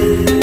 you.